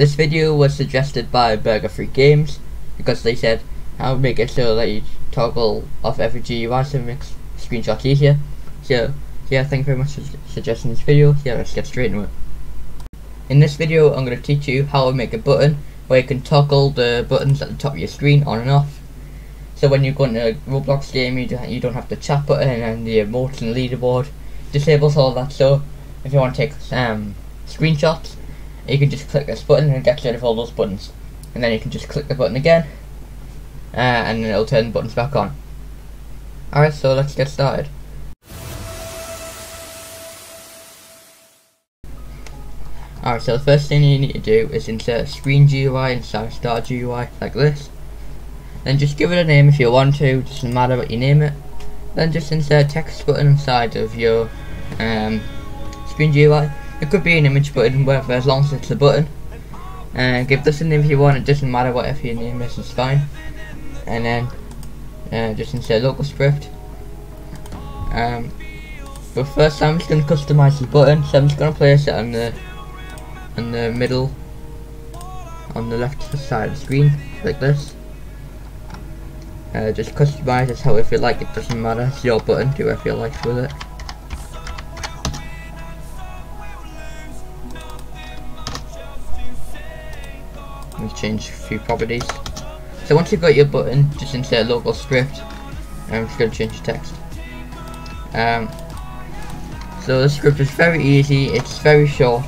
This video was suggested by Burger Free Games because they said how to make it so that you toggle off every GUI so it makes screenshots easier. So yeah, thank you very much for suggesting this video. Yeah, let's get straight into it. In this video, I'm going to teach you how to make a button where you can toggle the buttons at the top of your screen on and off. So when you go into a Roblox game, you don't, you don't have the chat button and the emotes and leaderboard. Disables all that. So if you want to take um, screenshots, you can just click this button and it gets rid of all those buttons. And then you can just click the button again, uh, and it'll turn the buttons back on. Alright, so let's get started. Alright, so the first thing you need to do is insert screen GUI inside starter GUI like this. Then just give it a name if you want to, doesn't matter what you name it. Then just insert a text button inside of your um, screen GUI. It could be an image button, whatever, as long as it's a button. And uh, give this a name if you want, it doesn't matter whatever your name is, it's fine. And then uh, just insert local script. Um, but first I'm just going to customize the button, so I'm just going to place it on the in the middle on the left side of the screen like this uh, just customize it however you like it doesn't matter it's your button do whatever you like with it let me change a few properties so once you've got your button just insert a local script I'm just going to change the text um, so the script is very easy it's very short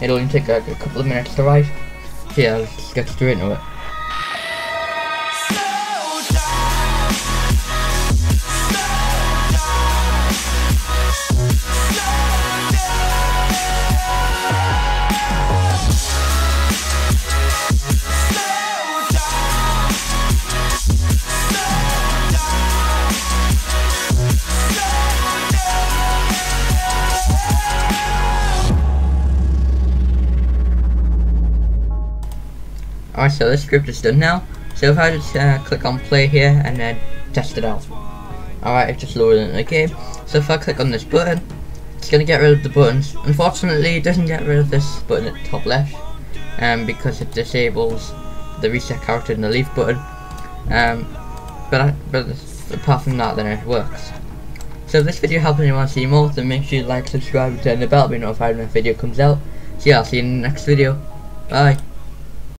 It'll only take a, a couple of minutes to write. So yeah, let's get straight into it. Alright, so this script is done now. So if I just uh, click on play here and then test it out. Alright, it's just loaded in the game. So if I click on this button, it's going to get rid of the buttons. Unfortunately, it doesn't get rid of this button at the top left. Um, because it disables the reset character and the leave button. Um, but, but apart from that, then it works. So if this video helped anyone see more, then make sure you like, subscribe, and turn the bell to be notified when a video comes out. So yeah, I'll see you in the next video. Bye.